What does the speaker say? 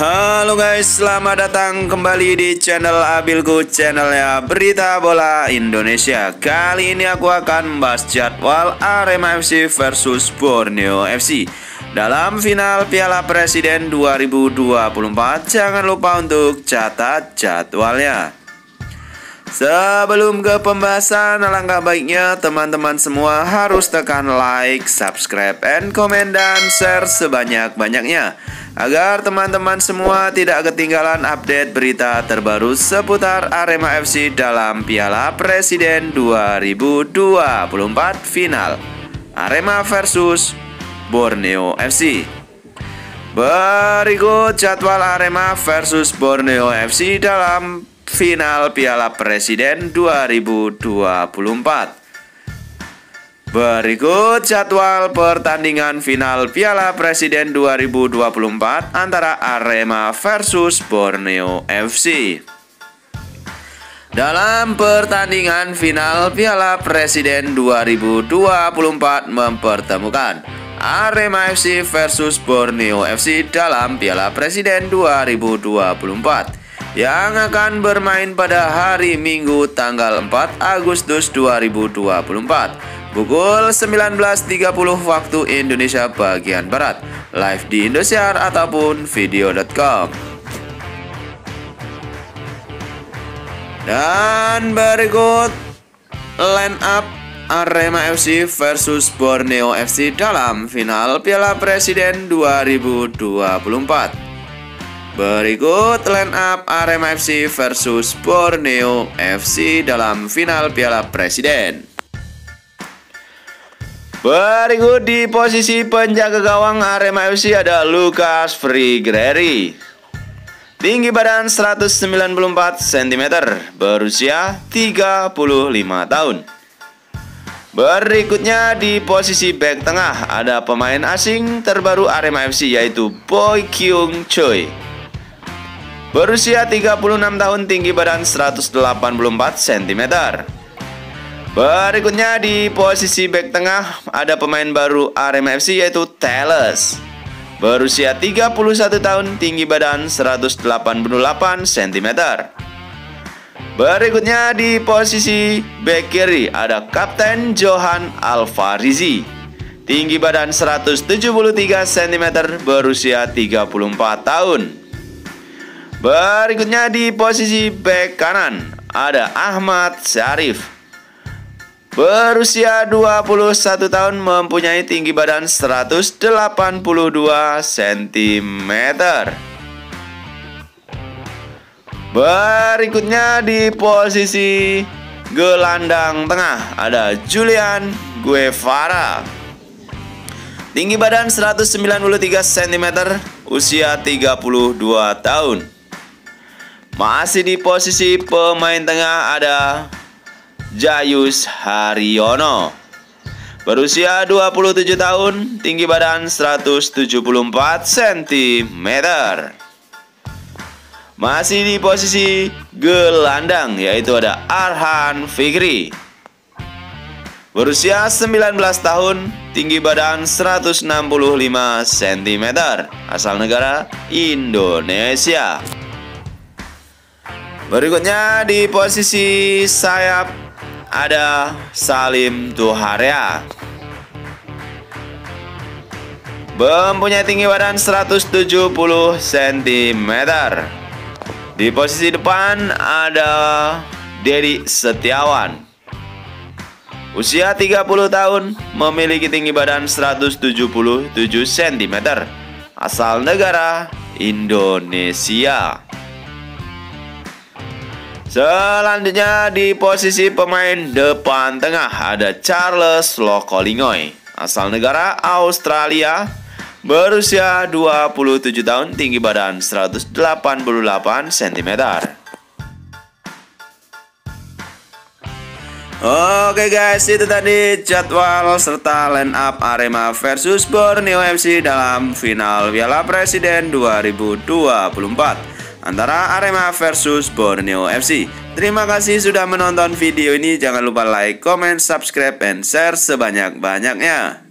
Halo guys, selamat datang kembali di channel Abilku channelnya Berita Bola Indonesia. Kali ini aku akan membahas jadwal Arema FC versus Borneo FC Dalam final Piala Presiden 2024 Jangan lupa untuk catat jadwalnya. Sebelum ke pembahasan, alangkah baiknya teman-teman semua harus tekan like, subscribe, and komen dan share sebanyak-banyaknya agar teman-teman semua tidak ketinggalan update berita terbaru seputar Arema FC dalam Piala Presiden 2024 final Arema versus Borneo FC. Berikut jadwal Arema versus Borneo FC dalam final Piala Presiden 2024. Berikut jadwal pertandingan final Piala Presiden 2024 antara Arema versus Borneo FC. Dalam pertandingan final Piala Presiden 2024 mempertemukan Arema FC versus Borneo FC dalam Piala Presiden 2024 yang akan bermain pada hari Minggu tanggal 4 Agustus 2024 Pukul 19.30 waktu Indonesia bagian Barat. Live di Indosiar ataupun video.com Dan berikut line up Arema FC versus Borneo FC dalam final Piala Presiden 2024 Berikut line up Arema FC versus Borneo FC dalam final Piala Presiden Berikut di posisi penjaga gawang Arema FC ada Lukas Frigreri. Tinggi badan 194 cm, berusia 35 tahun. Berikutnya di posisi back tengah ada pemain asing terbaru Arema FC yaitu Boy Kyung Choi. Berusia 36 tahun, tinggi badan 184 cm. Berikutnya di posisi back tengah ada pemain baru Arema FC yaitu Teles. Berusia 31 tahun, tinggi badan 188 cm. Berikutnya di posisi back kiri ada Kapten Johan Alfarizi. Tinggi badan 173 cm, berusia 34 tahun. Berikutnya di posisi back kanan ada Ahmad Syarif Berusia 21 tahun mempunyai tinggi badan 182 cm. Berikutnya di posisi gelandang tengah ada Julian Guevara. Tinggi badan 193 cm, usia 32 tahun. Masih di posisi pemain tengah ada Jayus Haryono. Berusia 27 tahun, tinggi badan 174 cm Masih di posisi gelandang yaitu ada Arhan Fikri. Berusia 19 tahun, tinggi badan 165 cm Asal negara Indonesia. Berikutnya di posisi sayap ada Salim Tuharia Mempunyai tinggi badan 170 cm Di posisi depan ada Dedi Setiawan. Usia 30 tahun Memiliki tinggi badan 177 cm Asal negara Indonesia Selanjutnya di posisi pemain depan tengah ada Charles Lokolingoy Asal negara Australia Berusia 27 tahun, tinggi badan 188 cm Oke guys, itu tadi jadwal serta line up Arema versus Borneo FC dalam final Piala Presiden 2024 antara Arema versus Borneo FC. Terima kasih sudah menonton video ini. Jangan lupa like, comment, subscribe, dan share sebanyak-banyaknya.